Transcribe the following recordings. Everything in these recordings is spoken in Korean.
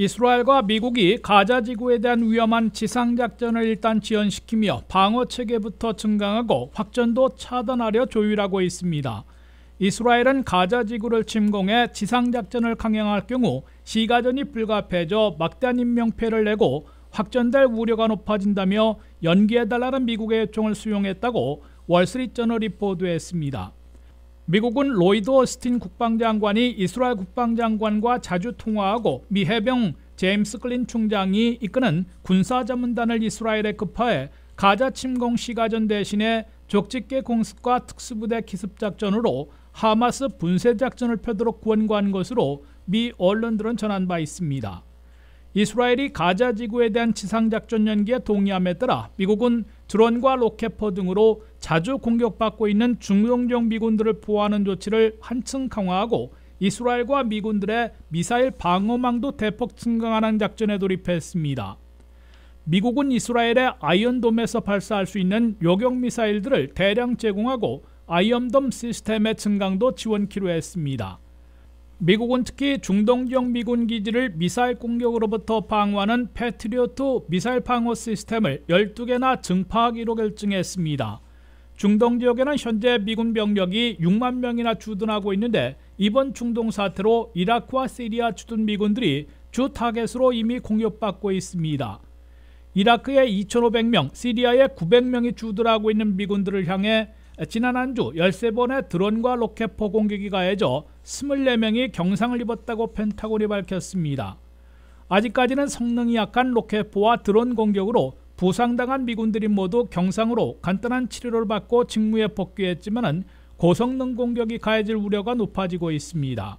이스라엘과 미국이 가자 지구에 대한 위험한 지상 작전을 일단 지연시키며 방어 체계부터 증강하고 확전도 차단하려 조율하고 있습니다. 이스라엘은 가자 지구를 침공해 지상 작전을 강행할 경우 시가전이 불가피해져 막대한 인명피해를 내고 확전될 우려가 높아진다며 연기해달라는 미국의 요청을 수용했다고 월스트리트저널이 보도했습니다. 미국은 로이드 오스틴 국방장관이 이스라엘 국방장관과 자주 통화하고 미 해병 제임스 클린 총장이 이끄는 군사자문단을 이스라엘에 급파해 가자 침공 시가전 대신에 족집계 공습과 특수부대 기습작전으로 하마스 분쇄작전을 펴도록 권고한 것으로 미 언론들은 전한 바 있습니다. 이스라엘이 가자 지구에 대한 지상작전 연기에 동의함에 따라 미국은 드론과 로켓포 등으로 자주 공격받고 있는 중동적 미군들을 보호하는 조치를 한층 강화하고 이스라엘과 미군들의 미사일 방어망도 대폭 증강하는 작전에 돌입했습니다. 미국은 이스라엘의 아이언돔에서 발사할 수 있는 요격 미사일들을 대량 제공하고 아이언돔 시스템의 증강도 지원키로 했습니다. 미국은 특히 중동 지역 미군 기지를 미사일 공격으로부터 방어하는 패트리어트 미사일 방어 시스템을 12개나 증파하기로 결정했습니다. 중동 지역에는 현재 미군 병력이 6만 명이나 주둔하고 있는데 이번 중동 사태로 이라크와 시리아 주둔 미군들이 주 타겟으로 이미 공격받고 있습니다. 이라크에 2,500명, 시리아에 900명이 주둔하고 있는 미군들을 향해 지난 한 주 13번의 드론과 로켓 포 공격이 가해져 24명이 경상을 입었다고 펜타곤이 밝혔습니다. 아직까지는 성능이 약한 로켓포와 드론 공격으로 부상당한 미군들이 모두 경상으로 간단한 치료를 받고 직무에 복귀했지만 고성능 공격이 가해질 우려가 높아지고 있습니다.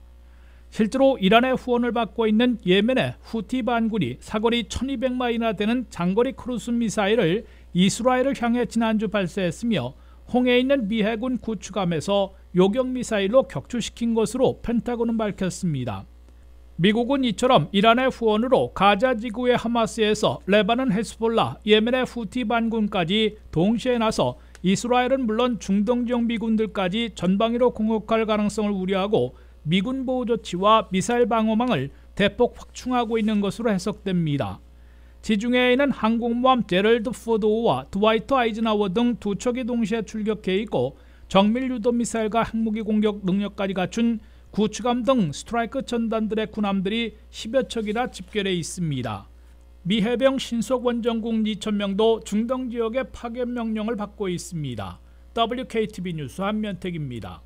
실제로 이란의 후원을 받고 있는 예멘의 후티 반군이 사거리 1200마일이나 되는 장거리 크루즈 미사일을 이스라엘을 향해 지난주 발사했으며 홍해에 있는 미 해군 구축함에서 요격 미사일로 격추시킨 것으로 펜타곤은 밝혔습니다. 미국은 이처럼 이란의 후원으로 가자 지구의 하마스에서 레바논 헤스볼라, 예멘의 후티 반군까지 동시에 나서 이스라엘은 물론 중동 지역 미군들까지 전방위로 공격할 가능성을 우려하고 미군 보호 조치와 미사일 방어망을 대폭 확충하고 있는 것으로 해석됩니다. 지중해에 있는 항공모함 제럴드 포드호와 드와이트 아이즈나워 등 두 척이 동시에 출격해 있고 정밀 유도 미사일과 핵무기 공격 능력까지 갖춘 구축함 등 스트라이크 전단들의 군함들이 10여 척이나 집결해 있습니다. 미 해병 신속 원정국 2천명도 중동 지역의 파견 명령을 받고 있습니다. WKTV 뉴스 한면택입니다.